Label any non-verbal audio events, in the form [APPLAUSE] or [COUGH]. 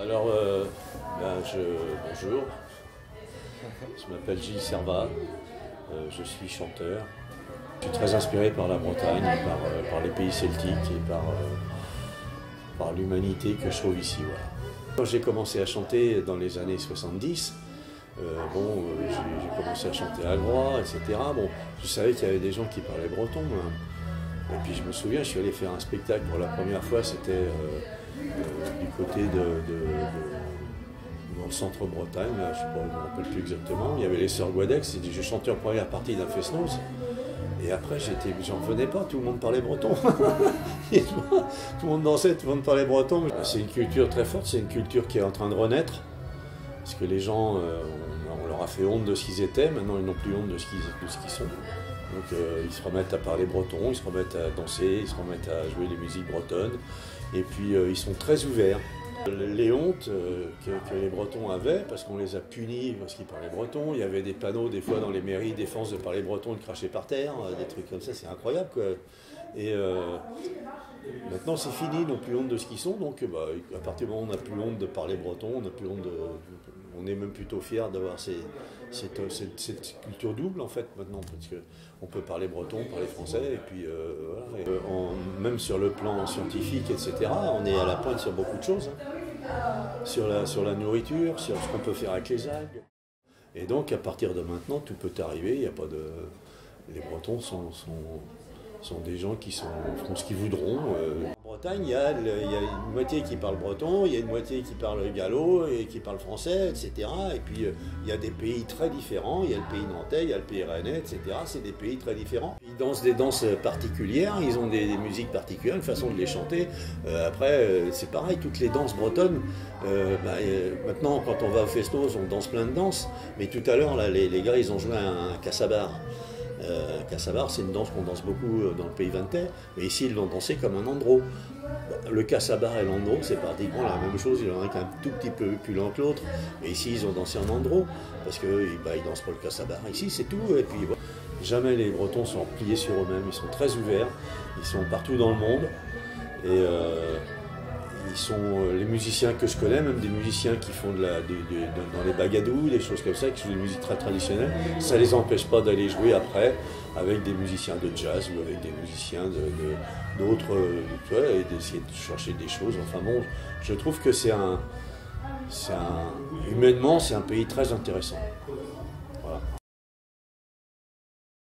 Alors, euh, ben, je, bonjour, je m'appelle Gilles Servat, euh, je suis chanteur. Je suis très inspiré par la Bretagne, par, euh, les pays celtiques et par, euh, par l'humanité que je trouve ici. Quand j'ai commencé à chanter dans les années 70, euh, bon, j'ai commencé à chanter à Groix, etc. Bon, je savais qu'il y avait des gens qui parlaient breton. hein. Et puis je me souviens, je suis allé faire un spectacle pour la première fois, c'était du côté de, de- dans le centre Bretagne, je ne me rappelle plus exactement. Il y avait les Sœurs Guadex, je chantais en première partie d'un Fesnos. Et après, j'étais, j'en revenais pas, tout le monde parlait breton. [LAUGHS] Et tout le monde dansait, tout le monde parlait breton. C'est une culture très forte, c'est une culture qui est en train de renaître. Parce que les gens, euh, on, leur a fait honte de ce qu'ils étaient, maintenant ils n'ont plus honte de ce qu'ils, sont. Donc euh, ils se remettent à parler breton, ils se remettent à danser, ils se remettent à jouer les musiques bretonnes. Et puis euh, ils sont très ouverts. Les hontes euh, que, les Bretons avaient, parce qu'on les a punis parce qu'ils parlaient breton, il y avait des panneaux des fois dans les mairies défense de parler breton et de cracher par terre, euh, des trucs comme ça, c'est incroyable. Et maintenant c'est fini, ils n'ont plus honte de ce qu'ils sont, donc bah, à partir du moment où on n'a plus honte de parler breton, on n'a plus honte de. On est même plutôt fiers d'avoir cette, culture double en fait maintenant, parce qu'on peut parler breton, parler français, et puis voilà. Même sur le plan scientifique, etc., on est à la pointe sur beaucoup de choses. hein. Sur, la, nourriture, sur ce qu'on peut faire avec les algues. Et donc à partir de maintenant, tout peut arriver, a pas de. Les Bretons sont, des gens qui sont, feront ce qu'ils voudront. euh. Il y, a, une moitié qui parle breton, il y a une moitié qui parle gallo et qui parle français, etc. Et puis euh, il y a des pays très différents, il y a le pays nantais, il y a le pays rennais, etc. C'est des pays très différents. Ils dansent des danses particulières, ils ont des, musiques particulières, une façon de les chanter. Euh, après, euh, c'est pareil, toutes les danses bretonnes, bah, maintenant quand on va au Festos, on danse plein de danses. Mais tout à l'heure, les, les gars, ils ont joué un, cassabar. Euh, Cassabar, c'est une danse qu'on danse beaucoup euh, dans le pays vantais, mais ici ils l'ont dansé comme un andro. Le cassabar et l'andro, c'est pratiquement la même chose, il en a un qui est un tout petit peu plus lent que l'autre, mais ici ils ont dansé en andro, parce qu'ils bah, dansent pas le cassabar. Ici c'est tout, et puis. Jamais les Bretons sont pliés sur eux-mêmes, ils sont très ouverts, ils sont partout dans le monde, euh, ils sont euh, les musiciens que je connais, même des musiciens qui font de la, dans les bagadous, des choses comme ça, qui jouent des musiques très traditionnelles, ça les empêche pas d'aller jouer après avec des musiciens de jazz ou avec des musiciens d'autres, euh, et d'essayer de chercher des choses. Enfin bon, je trouve que c'est un, un, humainement, c'est un pays très intéressant.